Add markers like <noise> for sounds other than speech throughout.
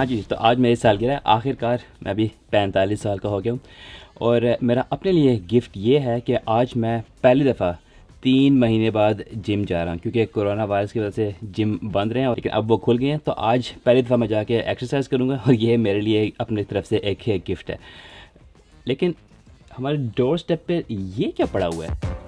हाँ जी तो आज मेरी सालगिरह है। आखिरकार मैं अभी पैंतालीस साल का हो गया हूँ। और मेरा अपने लिए गिफ्ट ये है कि आज मैं पहली दफ़ा तीन महीने बाद जिम जा रहा हूँ, क्योंकि कोरोना वायरस की वजह से जिम बंद रहे हैं और लेकिन अब वो खुल गए हैं। तो आज पहली दफ़ा मैं जाके एक्सरसाइज करूँगा और ये मेरे लिए अपनी तरफ़ से एक ही गिफ्ट है। लेकिन हमारे डोर स्टेप पर ये क्या पड़ा हुआ है?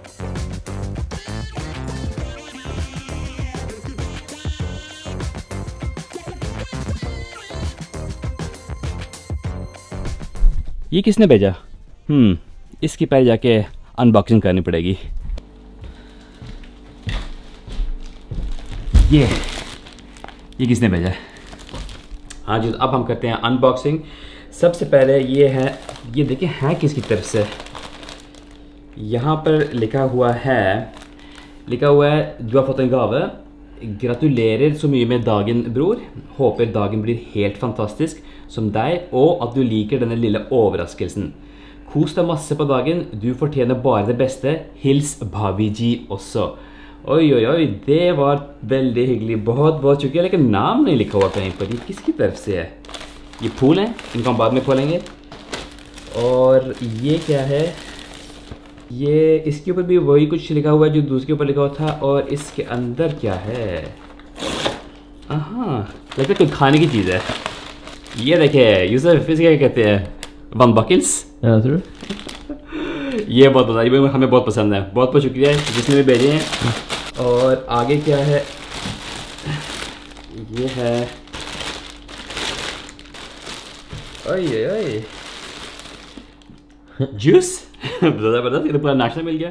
ये किसने भेजा हम्म इसकी पहले जाके अनबॉक्सिंग करनी पड़ेगी ये ये किसने भेजा है हाँ जी अब हम करते हैं अनबॉक्सिंग सबसे पहले ये है ये देखिए है किसकी तरफ़ से यहाँ पर लिखा हुआ है लिखा हुआ है har fått en gave. Gratulerer så mye med dagen, bror. Håper dagen blir som deg, og at du liker denne lille overraskelsen. Kos deg masse på dagen. Du fortjener bare det beste. Hils Bhaviji også. Oi, oi, oi, det var veldig hyggelig. बहुत बहुत शुक्रिया लेकिन नाम नहीं लिखा हुआ कहीं पर ये किसकी तरफ़ से है ये फूल हैं इनको हम बाद में खोलेंगे और ये क्या है ये इसके ऊपर भी वही कुछ लिखा हुआ है जो दूसरे ऊपर लिखा हुआ था और इसके अंदर क्या है हाँ लगता है कोई खाने की चीज़ है ये देखिए यूसफ इसे क्या कहते हैं वन बकिल्स Ja, tror du? ये बहुत पसंद ये हमें बहुत पसंद है बहुत बहुत शुक्रिया जिसने भी भेजे हैं और आगे क्या है ये है ओए ओए जूस ज़बरदस्त ये तो पूरा नाश्ता मिल गया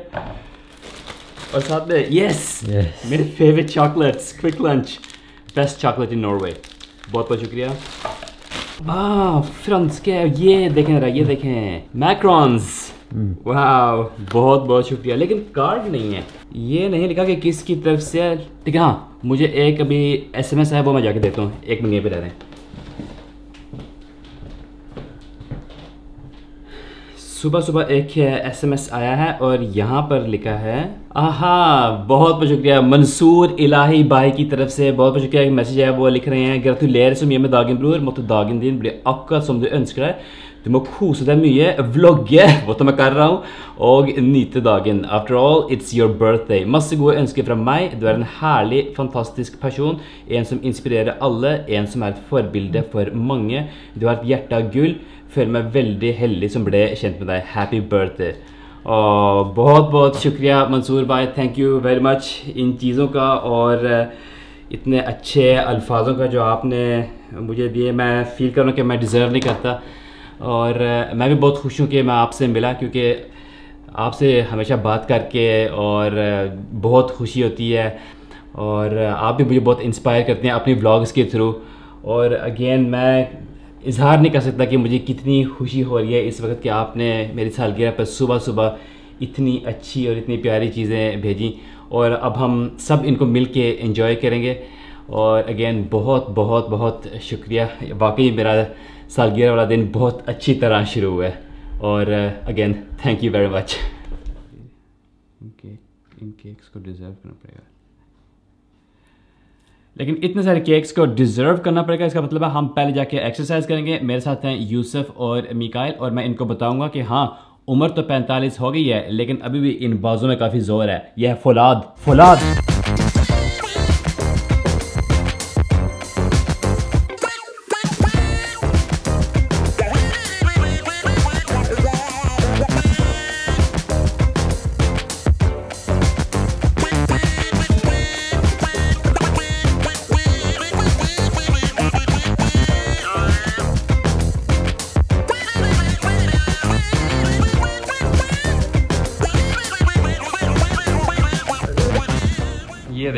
और साथ में यस Yes. मेरे favourite chocolates quick lunch best chocolate in Norway बहुत बहुत शुक्रिया वाह के ये देखें जरा, ये देखें। मैक्रॉन्स वाह बहुत बहुत शुक्रिया। लेकिन कार्ड नहीं है। ये नहीं लिखा कि किसकी तरफ़ से ठीक है हाँ मुझे एक अभी एसएमएस है, वो मैं जाके देता हूँ। एक मिनट पे रह रहे हैं। सुबह सुबह एक एसएमएस आया है और यहाँ पर लिखा है आहा बहुत बहुत शुक्रिया मंसूर इलाही भाई की तरफ से बहुत बहुत शुक्रिया एक मैसेज है वो लिख रहे हैं gratulerer så mye med dagen bror måtte dagen din bli akkurat som du ønsker deg du må kose deg mye, vlogge, vet du hva jeg hva, og nyte dagen. After all, it's your birthday. Masse gode ønsker fra meg. Du er en herlig, fantastisk person. En som inspirerer alle. En som er et forbilde for mange. Du har et hjerte av gull. Føler meg veldig heldig som ble kjent med deg. Happy birthday. और बहुत बहुत शुक्रिया मंसूर भाई। Thank you very much इन चीज़ों का और इतने अच्छे अल्फाजों का जो आपने मुझे दिए। मैं फील कर रहा हूँ कि मैं डिज़र्व नहीं करता। और मैं भी बहुत खुश हूँ कि मैं आपसे मिला क्योंकि आपसे हमेशा बात करके और बहुत खुशी होती है। और आप भी मुझे बहुत इंस्पायर करते हैं अपनी ब्लॉग्स के थ्रू और अगेन मैं इजहार नहीं कर सकता कि मुझे कितनी खुशी हो रही है इस वक्त कि आपने मेरी सालगिरह पर सुबह सुबह इतनी अच्छी और इतनी प्यारी चीज़ें भेजी। और अब हम सब इनको मिल के इन्जॉय करेंगे। और अगेन बहुत बहुत बहुत शुक्रिया। वाकई मेरा सालगिरह वाला दिन बहुत अच्छी तरह शुरू हुआ है। और again thank you very much in cakes को डिज़र्व करना पड़ेगा। लेकिन इतने सारे केक्स को डिज़र्व करना पड़ेगा। इसका मतलब है हम पहले जाके एक्सरसाइज करेंगे। मेरे साथ हैं यूसुफ और मिकाइल और मैं इनको बताऊँगा कि हाँ उम्र तो 45 हो गई है, लेकिन अभी भी इन बाजों में काफ़ी ज़ोर है। यह फुलाद, फौलाद।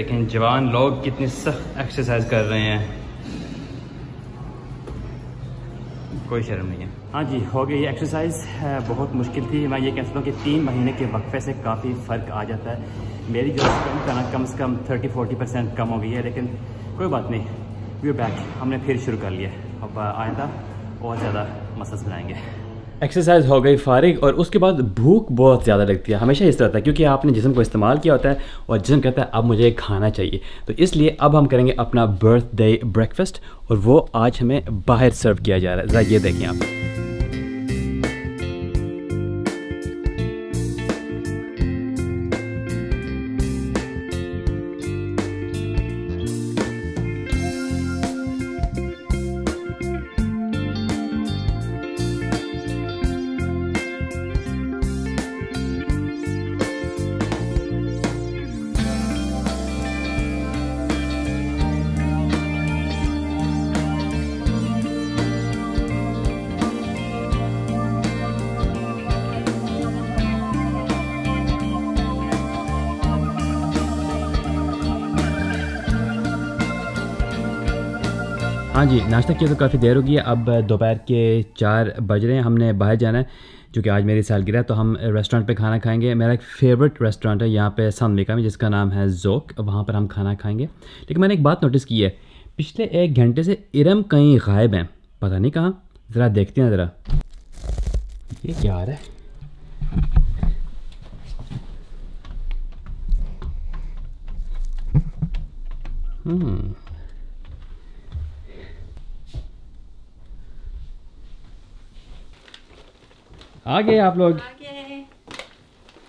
देखें जवान लोग कितनी सख्त एक्सरसाइज कर रहे हैं। कोई शर्म नहीं है। हाँ जी, हो गई एक्सरसाइज बहुत मुश्किल थी। मैं ये कह सकता हूँ कि तीन महीने के वक्फे से काफ़ी फ़र्क आ जाता है। मेरी जो करना कम से कम थर्टी फोर्टी परसेंट कम हो गई है, लेकिन कोई बात नहीं। वी बैक हमने फिर शुरू कर लिया। अब, आइंदा और ज़्यादा मसल्स बनाएँगे एक्सरसाइज हो गई फारिग और उसके बाद भूख बहुत ज़्यादा लगती है। हमेशा इस तरह है क्योंकि आपने जिसम को इस्तेमाल किया होता है और जिसम कहता है, अब मुझे खाना चाहिए। तो इसलिए अब हम करेंगे अपना बर्थडे ब्रेकफास्ट और वो आज हमें बाहर सर्व किया जा रहा है। ज़रा ये देखें आप। हाँ जी, नाश्ता किया तो काफ़ी देर हो गई है। अब दोपहर के चार बज रहे हैं, हमने बाहर जाना है, जो कि आज मेरी सालगिरह है तो हम रेस्टोरेंट पे खाना खाएँगे। मेरा एक फ़ेवरेट रेस्टोरेंट है यहाँ पे सनमिका में, जिसका नाम है जोक। वहाँ पर हम खाना खाएँगे। लेकिन मैंने एक बात नोटिस की है, पिछले एक घंटे से इरम कहीं गायब हैं। पता नहीं कहाँ। ज़रा देखते हैं ज़रा। ये क्या है? हम्म। आ गए आप लोग।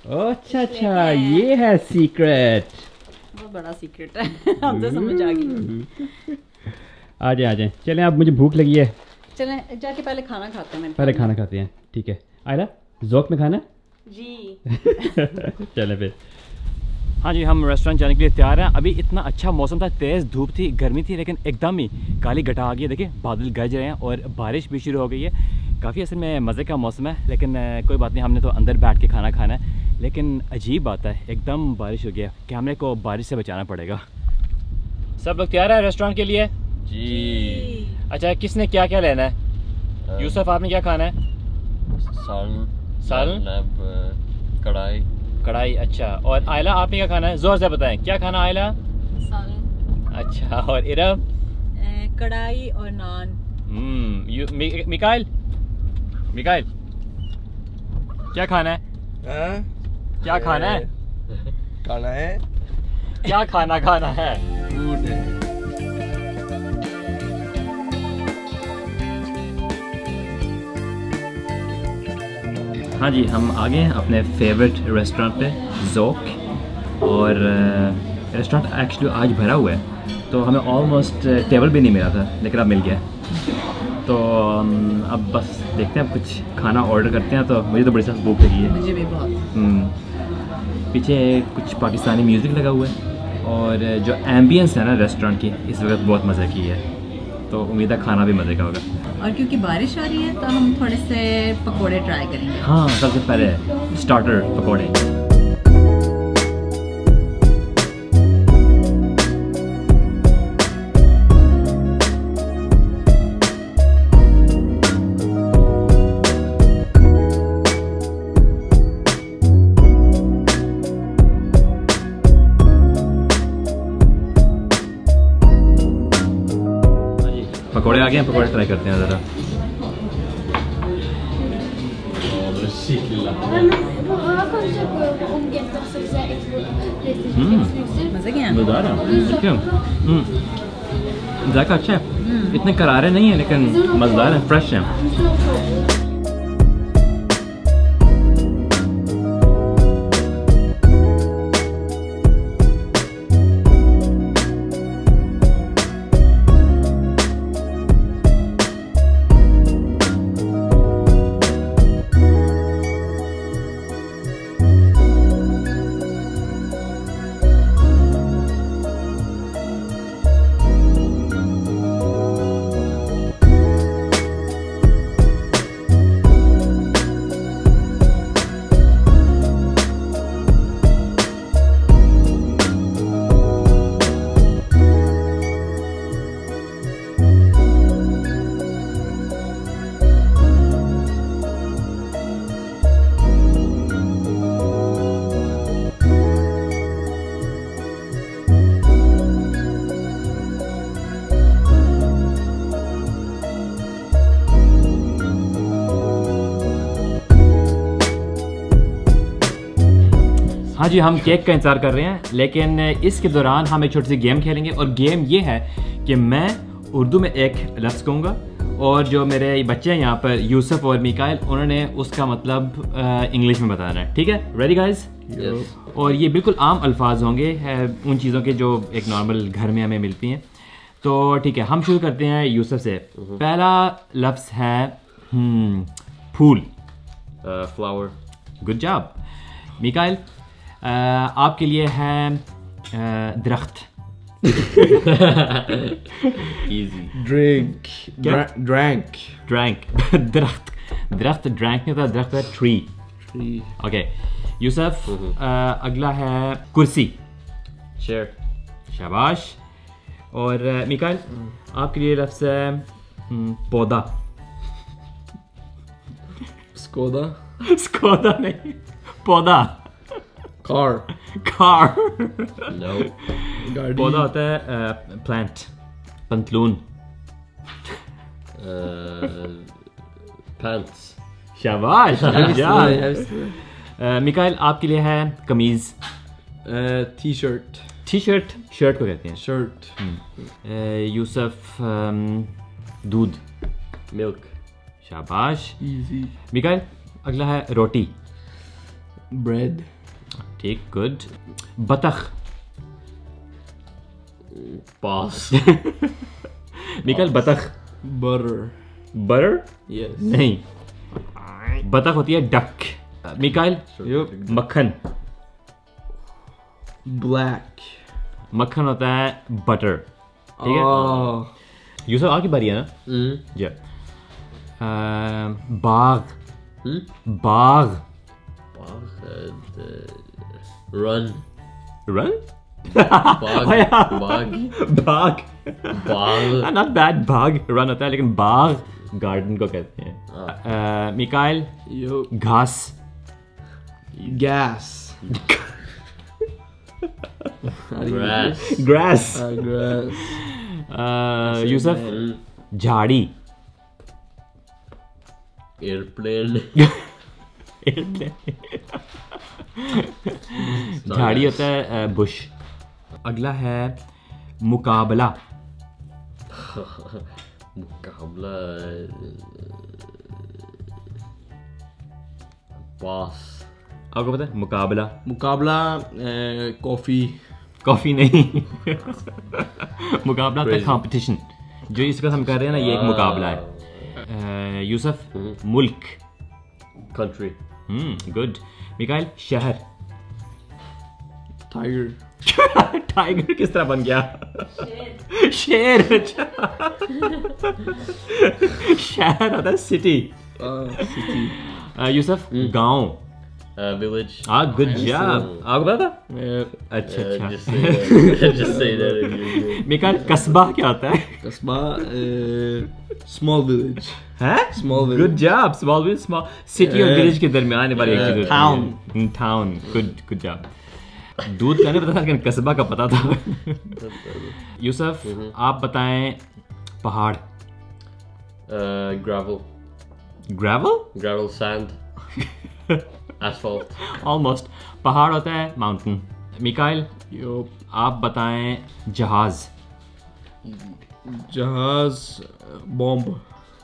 अच्छा अच्छा ये है सीक्रेट बहुत बड़ा सीक्रेट है। <laughs> हम तो समझ आ गई। आ जाए आ जाए चलें अब मुझे भूख लगी है। चलें जाके पहले खाना खाते हैं पहले खाना खाते हैं। ठीक है। आयला जोक में खाना? जी। <laughs> चले फिर। हाँ जी हम रेस्टोरेंट जाने के लिए तैयार हैं। अभी इतना अच्छा मौसम था तेज़ धूप थी गर्मी थी लेकिन एकदम ही काली घटा आ गई है। देखिए बादल गज रहे हैं और बारिश भी शुरू हो गई है। काफ़ी असल में मज़े का मौसम है लेकिन कोई बात नहीं हमने तो अंदर बैठ के खाना खाना है लेकिन अजीब बात है एकदम बारिश हो गया कैमरे को बारिश से बचाना पड़ेगा। सब लोग तैयार है रेस्टोरेंट के लिए? जी। अच्छा किसने क्या क्या लेना है? यूसुफ आपने क्या खाना है? साल साल? कढ़ाई। कढ़ाई अच्छा और आयला आपने क्या खाना है? ज़ोर से बताएँ क्या खाना आयला? सालन अच्छा और इरम? कढ़ाई और नान। हम्म मिकाइल? मिकाइल क्या खाना है? हाँ? क्या खाना है? खाना है? क्या खाना खाना है? फ़ूड हाँ। जी हम आ गए हैं अपने फेवरेट रेस्टोरेंट पे जोक और रेस्टोरेंट एक्चुअली आज भरा हुआ है तो हमें ऑलमोस्ट टेबल भी नहीं मिला था लेकिन अब मिल गया तो अब बस देखते हैं कुछ खाना ऑर्डर करते हैं तो मुझे तो बड़ी सख्त भूख लगी है। मुझे भी बहुत। हम्म, पीछे कुछ पाकिस्तानी म्यूज़िक लगा हुआ है और जो एम्बियंस है ना रेस्टोरेंट की इस वक्त बहुत मज़े की है। तो उम्मीद है खाना भी मज़े का होगा। और क्योंकि बारिश आ रही है तो हम थोड़े से पकौड़े ट्राई करेंगे। हाँ सबसे पहले स्टार्टर पकौड़े। पकौड़े आ गए हैं? पकौड़े ट्राई करते हैं ज़रा। Mm. हैं। है। अच्छा हम्म। जायका अच्छा है। इतने करारे नहीं है लेकिन मज़ेदार है फ्रेश है। जी हम केक का इंतज़ार कर रहे हैं लेकिन इसके दौरान हम एक छोटी सी गेम खेलेंगे और गेम ये है कि मैं उर्दू में एक लफ्ज़ कहूँगा और जो मेरे बच्चे हैं यहाँ पर यूसुफ और मिकाइल उन्होंने उसका मतलब इंग्लिश में बताना है। ठीक है? Ready guys Yes. और ये बिल्कुल आम अल्फाज होंगे उन चीज़ों के जो एक नॉर्मल घर में हमें मिलती हैं। तो ठीक है हम शुरू करते हैं यूसुफ से। पहला लफ्ज़ है हम्म, फूल। फ्लावर. गुड जॉब मिकाइल आपके लिए है दरख्त. Drink. क्या? ड्रैंक दरख्त दरख्त ड्रैंक नहीं होता दरख्त है ट्री. ओके यूसुफ अगला है कुर्सी. Chair. शाबाश. और मिकाइल आपके लिए लफ्ज़ है हम्म, पौधा. Skoda. <laughs> स्कोदा नहीं. पौधा. Car. <laughs> Car No. Gardi. पौधा होता है प्लांट पंतलून Uh, pants. शाबाश मिकाइल आपके लिए है कमीज Uh, t-shirt. T shirt shirt को कहते हैं. अ, यूसुफ दूध Milk. शाबाश. मिकाइल अगला है रोटी Bread. ठीक गुड बतख Boss. <laughs> मिकाइल बतख Butter. Butter Yes. नहीं बतख होती है डक मिकाइल. मक्खन Black. मक्खन होता है बटर ठीक है Oh. यूसुफ आपकी बारी है ना. जी अ, बाग Hmm? बाग Uh, uh, run. Run Bog. yeah. बाग Bog. नॉट बैड बाग रन होता है लेकिन बाग गार्डन को कहते हैं मिकाइल घास Gas. Grass. Grass Uh, grass. Yusuf Mm. झाड़ी Airplane. झाड़ी होता है बुश। अगला है मुकाबला। <laughs> मुकाबला boss आपको पता है मुकाबला। मुकाबला coffee. कॉफ़ी। नहीं। <laughs> मुकाबला होता है. कंपटीशन जो इसका हम कर रहे हैं ना ये एक मुकाबला है। यूसुफ मुल्क। Country. हम्म गुड मिकाइल शहर. टाइगर टाइगर <laughs> किस तरह बन गया? शेर. <laughs> अच्छा. <laughs> शहर होता है सिटी यूसफ यूसुफ गाँव. Village. गुड जॉब आपको पता था अच्छा अच्छा just say that. <laughs> just say that if you कस्बा क्या होता है? Kasbah. Small village. है? Small village. Good job small village small city और विलेज के दरमियान वाली एक चीज़ होती town. Town good good job दूध का नहीं पता था लेकिन कस्बा का पता था। यूसुफ आप बताएँ पहाड़। Uh, gravel. Gravel gravel <laughs> asphalt <laughs> almost पहाड़ होता है माउंटेन मिकाइल. आप बताएँ जहाज़ Jahaz. Uh, bomb.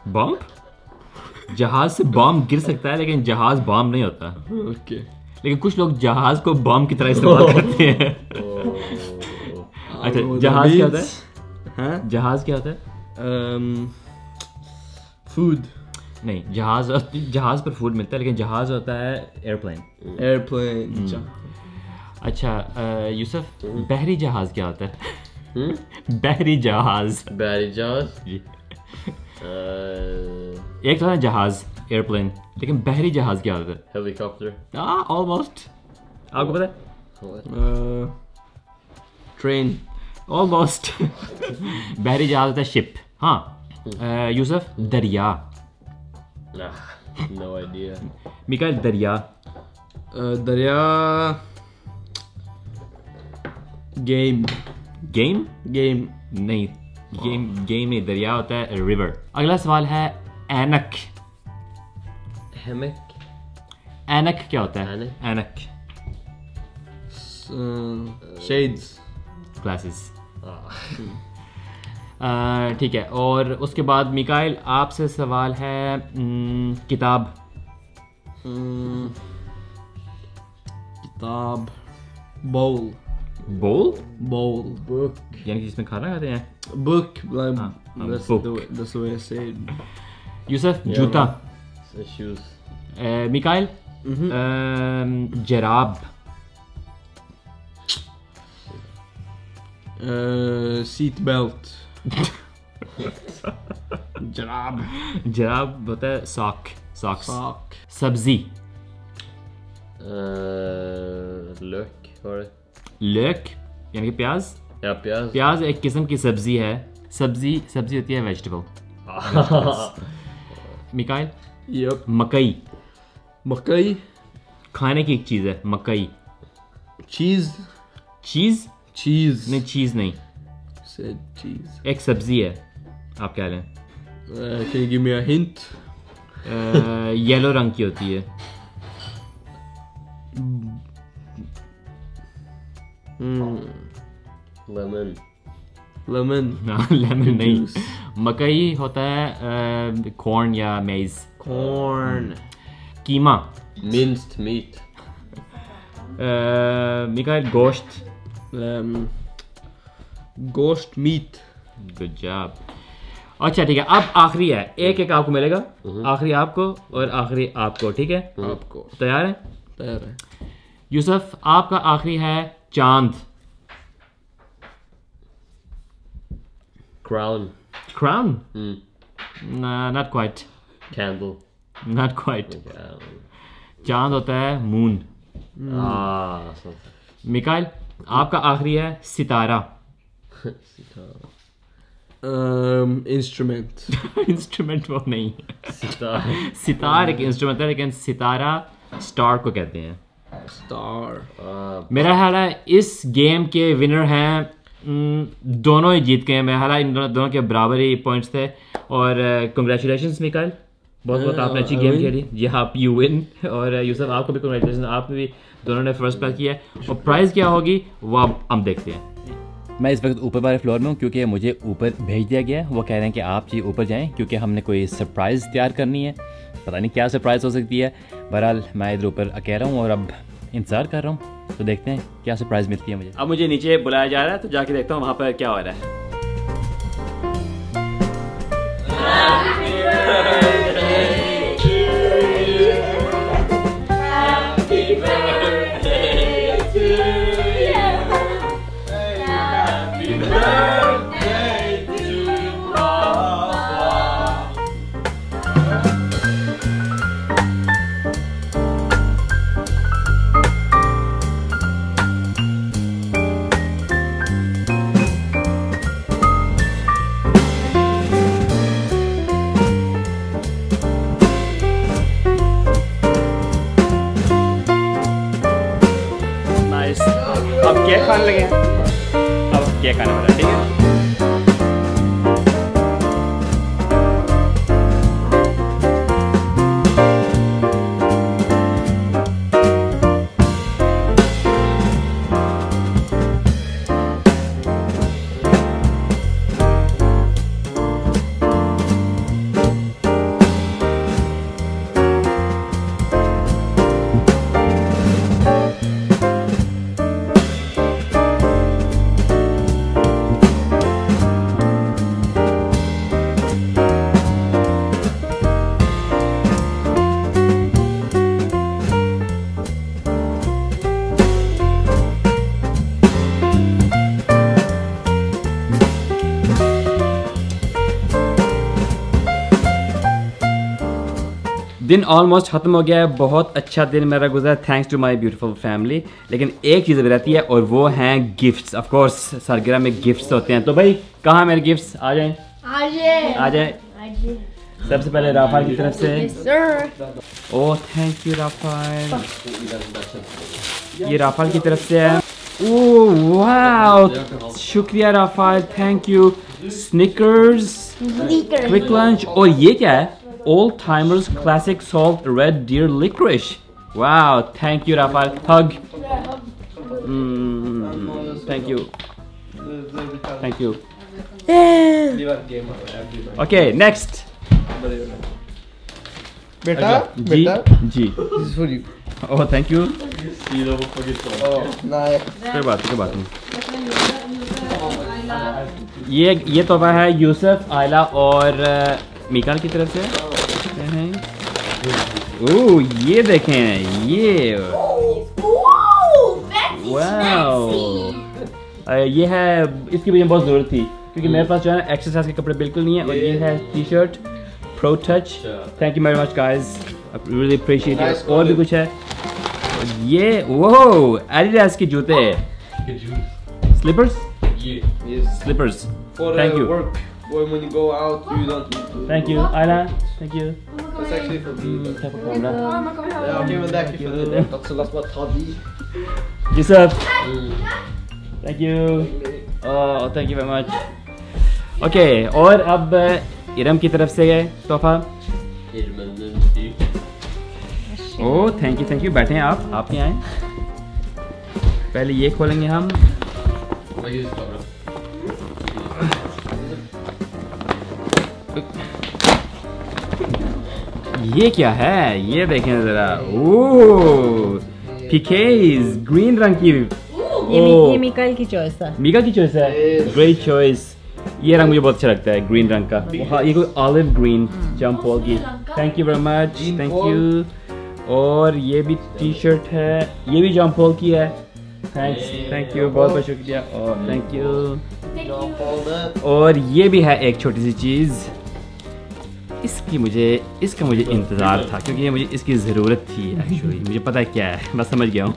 बॉम्ब जहाज़ से बॉम्ब गिर सकता है लेकिन जहाज़ बॉम्ब नहीं होता ओके Okay. लेकिन कुछ लोग जहाज़ को बॉम्ब की तरह इस्तेमाल करते हैं oh अच्छा what जहाज़ क्या होता है? जहाज़ क्या होता है Um, food. नहीं जहाज़ जहाज़ पर फ़ूड मिलता है लेकिन जहाज़ होता है एयरप्लेन Airplane. Jah- अच्छा। अ, यूसुफ बहरी जहाज़ क्या होता है? Hmm? <laughs> बहरी जहाज़. बहरी जहाज़? एक तो है जहाज़ एयरप्लेन लेकिन बहरी जहाज़ क्या होता है? Helicopter. हाँ ऑलमोस्ट आपको पता है? Uh, <laughs> ऑलमोस्ट बहरी जहाज़ होता है शिप हाँ यूसुफ दरिया. Nah no idea. मिकाइल दरिया Uh, Darya. Game. Game Game. नहीं गेम गेम नहीं दरिया होता है रिवर अगला सवाल है एनक hammock? एनक क्या होता है Anak? एनक Uh, shades. <laughs> ठीक है और उसके बाद मिकाइल आपसे सवाल है किताब। किताब बाउल बाउल बाउल बुक यानी जिसमें खाना खाते हैं? बुक दस वे से यूसुफ जूता। मिकाइल? जराब। Seat belt Job. जराब होता है सॉक सॉक्स। Sock. सब्ज़ी। Uh, løk, var यानी कि प्याज। Ja, pjæs. प्याज एक किस्म की सब्ज़ी है। सब्ज़ी सब्ज़ी होती है वेजिटेबल <laughs> मिकाइल? Yep. मकई। Makai. खाने की एक चीज़ है मकई। चीज़ चीज़ चीज़ नहीं चीज़ नहीं। एक सब्ज़ी है आप कह रहे हैं Can you येलो uh, रंग की होती है। लेमन लेमन ना लेमन नहीं। मकई होता है कॉर्न uh, या मेज कॉर्न hmm. कीमा। मिंस्ड मीट uh, मिकाइल गोश्त। Ghost meat. गुड जॉब अच्छा ठीक है अब आखिरी है। एक एक आपको मिलेगा। आखिरी आपको और आखिरी आपको ठीक है? आपको। तैयार है? तैयार है। यूसुफ आपका आखिरी है चाँद। Crown. Crown Mm. Not quite Candle. Not quite चाँद होता है मून Ah, मिकाइल आपका आखिरी है सितारा। Sitar. um, instrument. <laughs> इंस्ट्रूमेंट वो नहीं Sitar. सितार एक इंस्ट्रूमेंट है लेकिन सितारा स्टार को कहते हैं। Star. Ah, मेरा ख्याल है इस गेम के विनर हैं हम्म, दोनों ही जीत गए हैं। मेरा ख्याल है इन दोनों दोनों के बराबर ही पॉइंट्स थे। और कंग्रेचुलेशन मिकाइल बहुत बहुत आपने अच्छी गेम खेली। जी आप यू विन <laughs> और यूसुफ आपको भी कंग्रेचुलेशन आपने भी दोनों ने फ़र्स्ट प्लेस किया है। और प्राइज़ क्या होगी वो हम देखते हैं। मैं इस वक्त ऊपर वाले फ्लोर में हूँ क्योंकि मुझे ऊपर भेज दिया गया है। वो कह रहे हैं कि आप जी ऊपर जाएँ क्योंकि हमने कोई सरप्राइज़ तैयार करनी है। पता नहीं क्या सरप्राइज़ हो सकती है। बहरहाल मैं इधर ऊपर अकेला हूँ और अब इंतज़ार कर रहा हूँ। तो देखते हैं क्या सरप्राइज़ मिलती है मुझे। अब मुझे नीचे बुलाया जा रहा है तो जाके देखता हूँ वहाँ पर क्या हो रहा है। <laughs> दिन ऑलमोस्ट ख़त्म हो गया है। बहुत अच्छा दिन मेरा गुजरा thanks to my beautiful family लेकिन एक चीज़ रहती है और वो हैं गिफ्ट्स ऑफ़ कोर्स सरगरा में गिफ्ट्स होते हैं। तो भाई कहाँ मेरे गिफ्ट्स आ जाएँ। आ जाएँ। सबसे पहले राफाल की तरफ़ से। Oh thank you Rafal. ये राफाल की तरफ़ से है। वाओ शुक्रिया Rafal. Thank you Snickers Quick Lunch और ये क्या है? Old Timers classic salt red deer liquorice wow thank you Rafal hug thank you thank you Liver game everybody. Okay next बेटा जी बेटा this is for you. Oh thank you oh nah कोई बात कोई बात नहीं ये ये तोहफा है यूसुफ आयला और मीकाल की तरफ़ से? ओह ये देखें ये वाओ ये है इसकी मुझे बहुत ज़रूरत थी क्योंकि मेरे पास जो है एक्सरसाइज के कपड़े बिल्कुल नहीं है और ये है T shirt Pro Touch thank you very much guys really appreciate और भी कुछ है? ये वो एडिडास के जूते. Slippers yes. Slippers when, you go out, you don't need to. Thank you Ayla thank you That's actually for me. क्या पकड़ा Yeah, I'll give it back if you. need it. dat ze last maar had die Yusuf thank you oh thank you very much okay और अब इरम की तरफ़ से तोहफा। Oh thank you thank you बैठे हैं आप आप यहाँ आए। पहले ये खोलेंगे हम। ये क्या है? ये देखें जरा। ओह पीकेज ग्रीन रंग की ये मी, ओह, ये मिकाइल की चॉइस था। मीका की चॉइस है। ग्रेट चॉइस ये रंग मुझे बहुत अच्छा लगता है ग्रीन रंग का। हाँ, ये कोई ऑलिव ग्रीन जंप पॉल की। Thank you very much thank you और ये भी टी शर्ट है। ये भी जंप पॉल की है। थैंक्स थैंक यू बहुत बहुत शुक्रिया। और थैंक यू और ये भी है एक छोटी सी चीज़। इसकी मुझे, इसका मुझे इंतज़ार था, क्योंकि ये मुझे इसकी ज़रूरत थी एक्चुअली मुझे पता है क्या है, मैं समझ गया हूँ।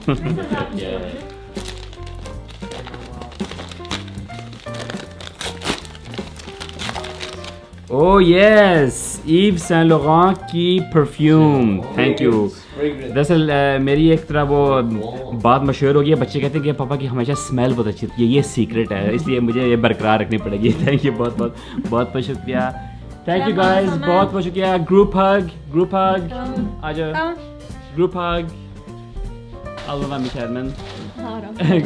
ओह यस ईव सैन लोगां की परफ्यूम थैंक यू दरअसल मेरी एक तरह वो बात मशहूर हो गई है बच्चे कहते हैं कि पापा की हमेशा स्मेल बहुत अच्छी है, ये सीक्रेट है, इसलिए मुझे ये बरकरार रखनी पड़ेगी। <laughs> थैंक यू बहुत बहुत बहुत बहुत शुक्रिया। थैंक यू गाइस बहुत बहुत शुक्रिया। ग्रुप हग ग्रुप हग आ जाओ ग्रुप हग मिशारमन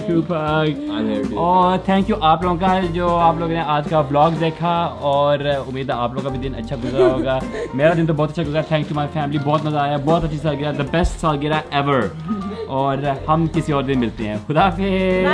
ग्रुप हग और थैंक यू आप लोगों का जो आप लोगों ने आज का ब्लॉग देखा और उम्मीद है आप लोगों का भी दिन अच्छा गुजरा होगा। <laughs> मेरा दिन तो बहुत अच्छा गुजरा। थैंक यू माय फैमिली बहुत मज़ा आया। बहुत अच्छी सालगिरह। द बेस्ट सालगिरह एवर <laughs> और हम किसी और दिन मिलते हैं। खुदा हाफिज़.